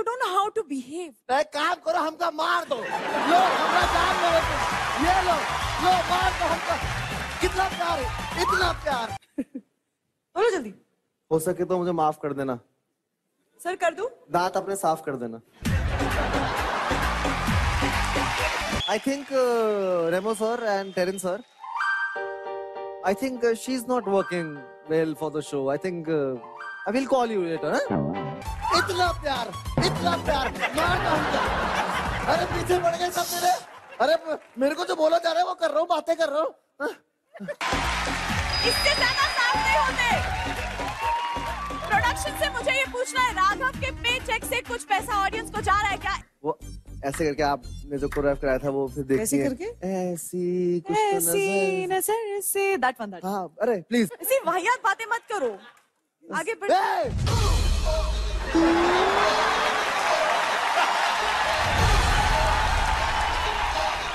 you don't know how to behave. एक काम करो हमका मार दो। लो हमरा जान मेरे ये लो लो मार दो हमका। कितना प्यार है इतना प्यार। बोलो जल्दी। हो सके तो मुझे माफ़ कर देना। सर कर दूँ? दांत अपने साफ़ कर देना। I think Remo sir and Terence sir I think she is not working well for the show I I will call you later इतना प्यार इतना प्यार। अरे पीछे पड़ गए सब मेरे। अरे मेरे को जो बोला जा रहा है वो कर रहा हूँ बातें कर रहा हूँ। हाँ? इससे ज़्यादा साफ़ नहीं होते। प्रोडक्शन से मुझे ये पूछना है राघव के पे चेक से कुछ पैसा ऑडियंस को जा रहा है क्या? वो ऐसे करके आपने जो कोरियोग्राफ कराया था वो फिर देखती हैं। करके? ऐसी कुछ तो ऐसी नज़र से। दैट वन दैट हाँ अरे प्लीज़ ऐसी वाहियात बातें मत करो। आगे बढ़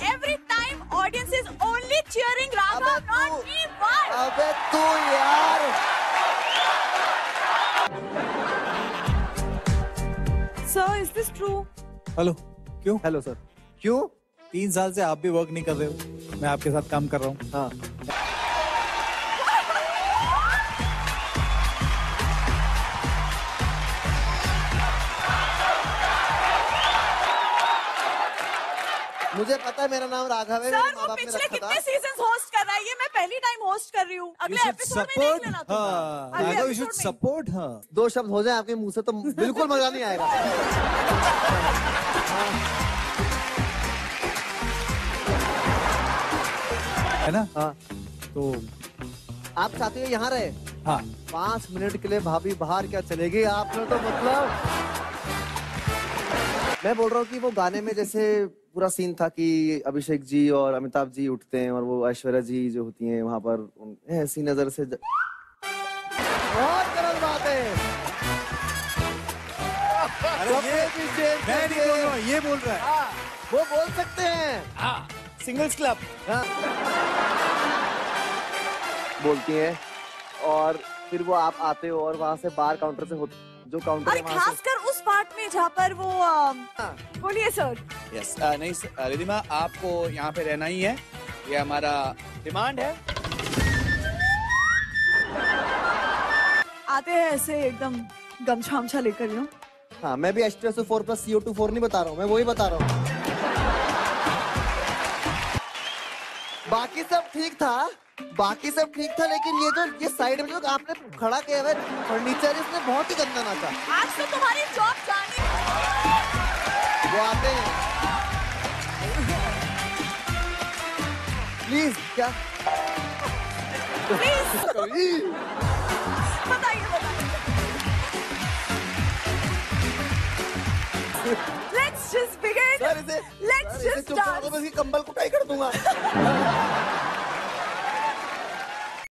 every time audience is only cheering Raghav not me why अबे तू यार। Sir is this true hello क्यों? हेलो सर क्यों? तीन साल से आप भी वर्क नहीं कर रहे हो। मैं आपके साथ काम कर रहा हूँ। हाँ। मुझे पता है मेरा नाम राघव है सर वो पिछले कितने सीज़न होस्ट कर रहा है? ये मैं पहली टाइम होस्ट कर रही हूँ। अगले एपिसोड में देख लेना तुम हाँ राघव यू शुड सपोर्ट हाँ दो शब्द हो जाए आपके मुँह से तो बिल्कुल मज़ा नहीं आएगा। है ना? हाँ। तो आप चाहते हो यहाँ रहे? हाँ। पाँच मिनट के लिए भाभी बाहर क्या चलेगी? आपने तो मतलब मैं बोल रहा हूँ कि वो गाने में जैसे पूरा सीन था कि अभिषेक जी और अमिताभ जी उठते हैं और वो ऐश्वर्या जी जो होती हैं वहाँ पर उन- ऐसी नज़र से ज... बहुत गलत बात है। कपड़े भी change मैं नहीं बोल रहा ये बोल रहा है। हाँ, वो बोल सकते हैं। सिंगल्स क्लब हाँ। बोलती हैं और फिर वो आप आते हो और वहाँ से बार काउंटर से होते जो काउंटर और है खासकर उस पार्ट में जहाँ पर वो बोलिए सर यस नहीं रिधिमा आपको यहाँ पे रहना ही है। ये हमारा डिमांड है। आते हैं ऐसे एकदम गमछा हमछा लेकर यूँ हाँ मैं भी H two four plus CO two four नहीं बता रहा हूँ मैं वही बता रहा हूँ। बाकी सब ठीक था? बाकी सब ठीक था लेकिन ये जो ये साइड में जो आपने खड़ा किया हुआ फर्नीचर इसमें बहुत ही गंदा नाचा। आज तो तुम्हारी जॉब जाने वो आते हैं। प्लीज़ क्या? प्लीज़ चुप करा दो, स्टार्ट मैं इसकी कंबल कुटाई कर दूँगा।